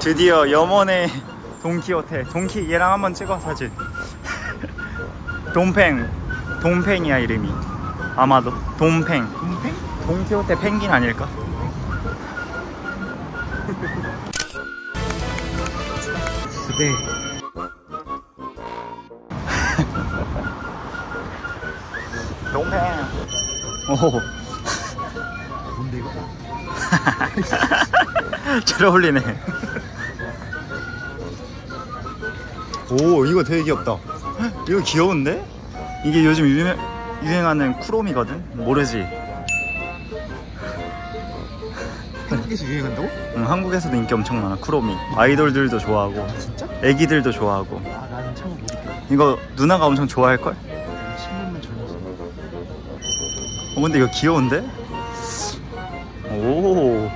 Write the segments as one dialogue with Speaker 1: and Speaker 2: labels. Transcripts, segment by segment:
Speaker 1: 드디어 염원의 동키호테 동키 얘랑 한번 찍어 사진. 돈팽 돈팽이야 이름이. 아마도 돈팽.
Speaker 2: 동팽?
Speaker 1: 동키호테 펭귄 아닐까?
Speaker 2: 스베
Speaker 1: 돈팽. 오.
Speaker 2: 뭔데 이거?
Speaker 1: 잘 어울리네 오 이거 되게 귀엽다 이거 귀여운데? 이게 요즘 유행, 유행하는 쿠롬이거든? 모르지?
Speaker 2: 한국에서 유행한다고?
Speaker 1: 응, 한국에서도 인기 엄청 많아 쿠롬이 아이돌들도 좋아하고
Speaker 2: 진짜?
Speaker 1: 애기들도 좋아하고
Speaker 2: 아 나는 참을 못 입겠다
Speaker 1: 이거 누나가 엄청 좋아할걸?
Speaker 2: 10년만 젊어서
Speaker 1: 어 근데 이거 귀여운데? 오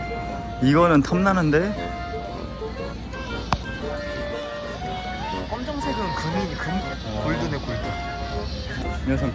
Speaker 1: 이거는 탐나는데?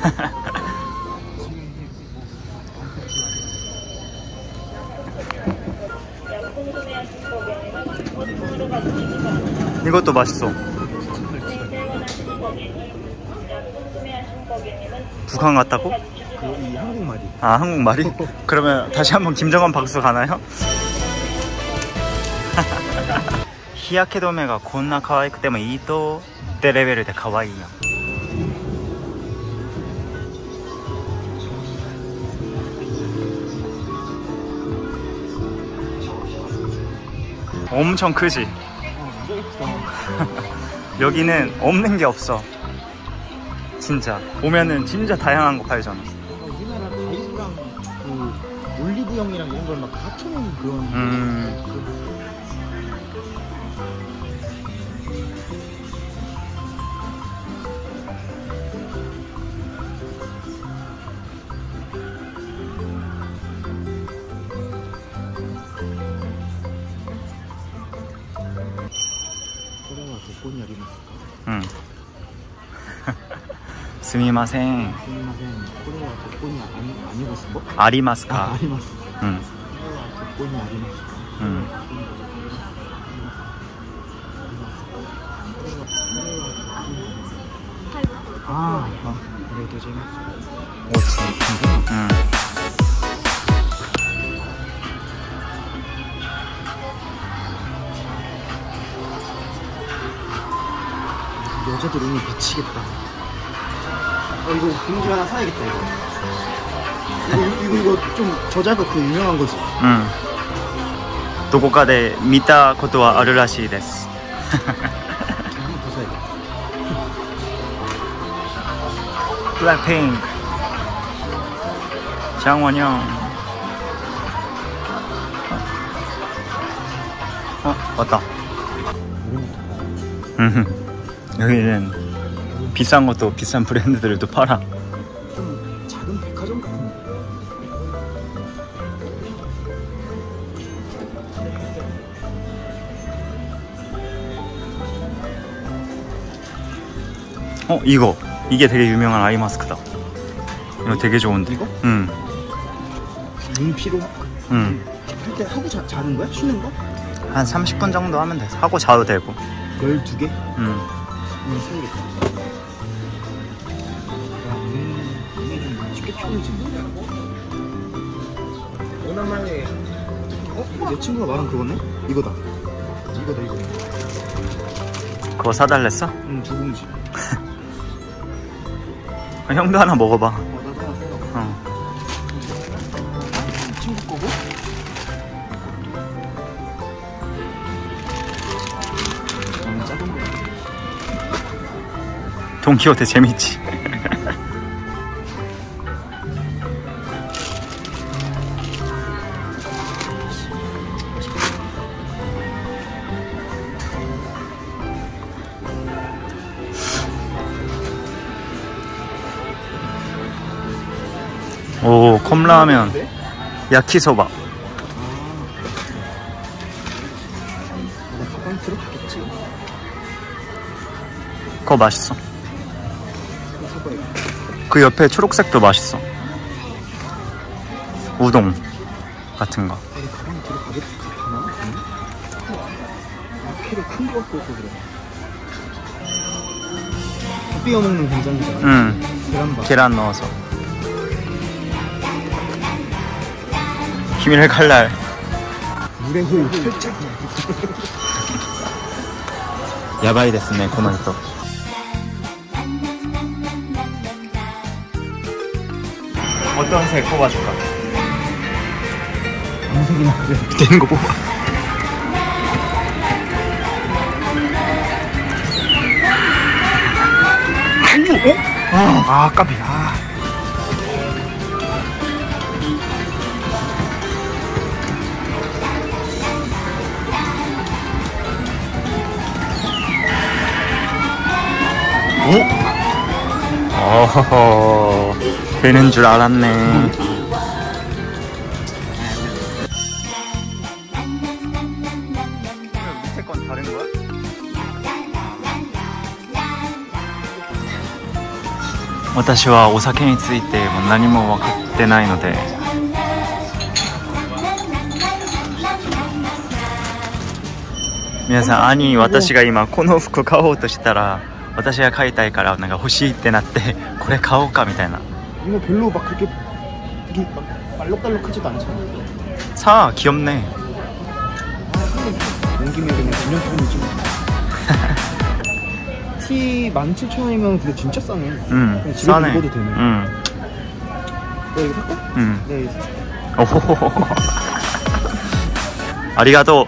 Speaker 1: 이것도 맛있어 북한 갔다고?
Speaker 2: 그이 한국말이
Speaker 1: 아 한국말이? 그러면 다시 한번 김정은 박수 가나요? 히야케도메가 こんな可愛くてもいいとってレベルで可愛いよ 엄청 크지? 여기는 없는 게 없어. 진짜. 보면은 진짜 다양한 거 팔잖아.
Speaker 2: 어, 우리나라 다이소랑 그 올리브영이랑 이런 걸막 합쳐놓은 그런
Speaker 1: 음 すみません
Speaker 2: 스미마센 돌아와서 본이 아니 아니고스 뭐?
Speaker 1: あります
Speaker 2: 아
Speaker 1: か
Speaker 2: 아리마스
Speaker 1: うん
Speaker 2: 돌아와서 본이 아리마스
Speaker 1: うん
Speaker 2: 아, 아, 그래도 재밌어.
Speaker 1: おつうん
Speaker 2: 여자들 오늘 미치겠다. 어, 이거 봉지 하나 사야겠다, 이거. 이거, 이거, 이거 좀 저자가 그 유명한 거지.
Speaker 1: うんどこかで見たことはあるらしいです
Speaker 2: 한번 더 사야겠다.
Speaker 1: 블랙핑크 장원영 어 왔다 음, 여기는 비싼 것도 비싼 브랜드들도 팔아
Speaker 2: 좀 작은 백화점 같은데.
Speaker 1: 어 이거 이게 되게 유명한 아이 마스크다 이거 되게 좋은데
Speaker 2: 이거?
Speaker 1: 응
Speaker 2: 눈피로
Speaker 1: 응.
Speaker 2: 할때 하고 자, 자는 거야? 쉬는 거?
Speaker 1: 한 30분 정도 하면 돼 하고 자도 되고
Speaker 2: 12개?
Speaker 1: 응.
Speaker 2: 오늘 사야겠다. 피곤해지네. 오랜만에. 어? 내 친구가 말한 그거네? 이거다. 이거다, 이거.
Speaker 1: 그거 사달랬어?
Speaker 2: 응, 두 봉지.
Speaker 1: 형도 하나 먹어봐
Speaker 2: 어, 나도 하나.
Speaker 1: 어.
Speaker 2: 친구 거고? 나는 작은 거.
Speaker 1: 돈키호테 재밌지 오 컵라면
Speaker 2: 네?
Speaker 1: 야키소바
Speaker 2: 가방.
Speaker 1: 그거 맛있어.
Speaker 2: 그
Speaker 1: 옆에 초록색도 맛있어 우동 같은
Speaker 2: 거내 가방 들어가겠지. 가나? 아, 피를 큰거 갖고 오고 그래. 밥 비워 먹는 된장이잖아.
Speaker 1: 응
Speaker 2: 계란밥.
Speaker 1: 계란 넣어서 비밀의 칼날
Speaker 2: 물에 호 살짝.
Speaker 1: 야바이 됐네 고노이토 어떤 색 뽑아줄까?
Speaker 2: 아무 색이나.
Speaker 1: 되는 거 뽑아
Speaker 2: 아, 아, 까비. 아.
Speaker 1: 어허허 되는 줄 알았네 밑에 건 다른 거야?私はお酒についても何も分かってないので皆さん兄私が今この服買おうとしたら 私が買いたいからなんか欲しいってなってこれ買おうかみたいな
Speaker 2: 이거 별로 막 그렇게 이게 막 말록달록하지도 않잖아.
Speaker 1: 사 귀엽네
Speaker 2: 온 김에 그냥 기념품이지. 티 17,000원이면 근데 진짜 싸네.
Speaker 1: 응
Speaker 2: 집에
Speaker 1: 싸네
Speaker 2: 입어도 되네.
Speaker 1: 응
Speaker 2: 내가 이거 살까?
Speaker 1: 응.
Speaker 2: 내가 이거 살까?
Speaker 1: 오호호호 아리가또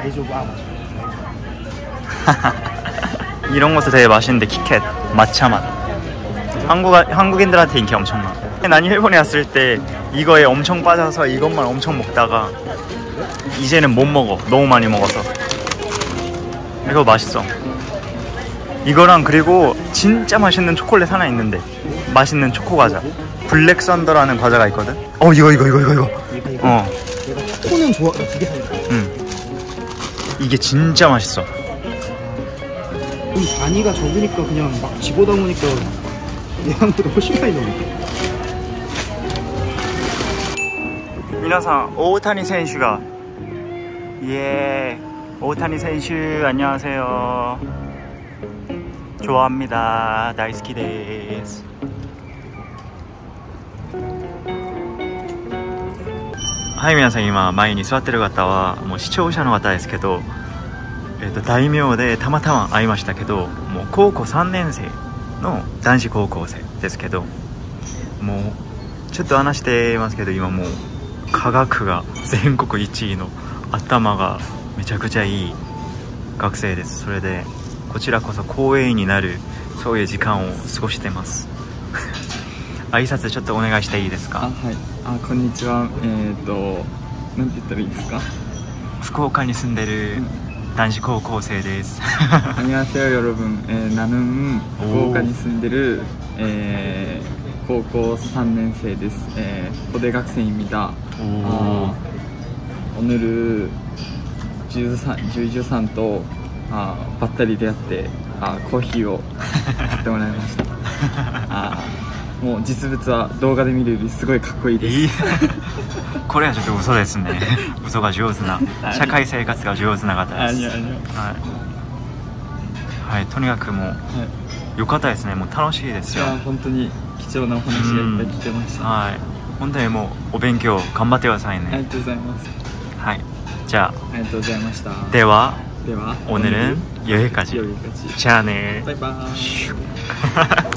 Speaker 2: 아이죠, 아, 맞아.
Speaker 1: 이런 것도 되게 맛있는데 키캣 마차 맛. 한국 한국인들한테 인기 엄청나. 난 일본에 왔을 때 이거에 엄청 빠져서 이것만 엄청 먹다가 이제는 못 먹어. 너무 많이 먹어서. 이거 맛있어. 이거랑 그리고 진짜 맛있는 초콜릿 하나 있는데. 맛있는 초코 과자. 블랙 썬더라는 과자가 있거든? 어 이거 이거 이거 이거 이거. 어.
Speaker 2: 초코는 좋아. 두개 살까?
Speaker 1: 응. 이게 진짜 맛있어
Speaker 2: 그럼 단위가 적으니까 그냥 막 집어담으니까 예상보다 훨씬 많이 나오니까.
Speaker 1: 皆さん大谷選手がイエーイ大谷選手 안녕하세요 좋아합니다 大好きですはい皆さん今前に座ってる方はもう視聴者の方ですけど、 えっと大名でたまたま会いましたけどもう高校3年生の男子高校生ですけどもうちょっと話してますけど今もう科学が全国1位の頭がめちゃくちゃいい学生ですそれでこちらこそ光栄になるそういう時間を過ごしてます 挨拶ちょっとお願いしていいです
Speaker 3: あ、
Speaker 1: か
Speaker 3: はい。あ、こんにちは。えっ、と、なんて言ったらいいですか？
Speaker 1: 福岡に住んでる男子高校生です
Speaker 3: 안녕하세요 여러분. 에, 나는
Speaker 1: 오.
Speaker 3: 福岡に住んでる 에, 高校3年生です. 에, 고대학생입니다.
Speaker 1: 오.
Speaker 3: 아, 오늘 주유산 주유산 또 아, ばったり出会ってあコーヒーを買ってもらいましたあもう実物は動画で見るよりすごいかっこいいです
Speaker 1: いい これはちょっと嘘ですね嘘が上手な社会生活が上手な方です
Speaker 3: あにゃあに
Speaker 1: はい、はい、とにかくもう
Speaker 3: ゃはい
Speaker 1: 良かったですねもう楽しいですよ
Speaker 3: いや本当に貴重なお話がいっぱい聞けました、
Speaker 1: はい本当にもうお勉強頑張ってくださいね
Speaker 3: ありがとうございます
Speaker 1: はいじゃ
Speaker 3: ありがとうございました
Speaker 1: あでは
Speaker 3: では
Speaker 1: 오늘은 여기까지
Speaker 3: 여기까지
Speaker 1: 자 네.
Speaker 3: 바이바이